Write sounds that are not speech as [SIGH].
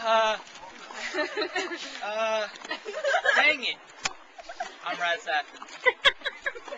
Uh, uh, [LAUGHS] dang it. I'm right side.